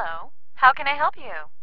Hello. How can I help you?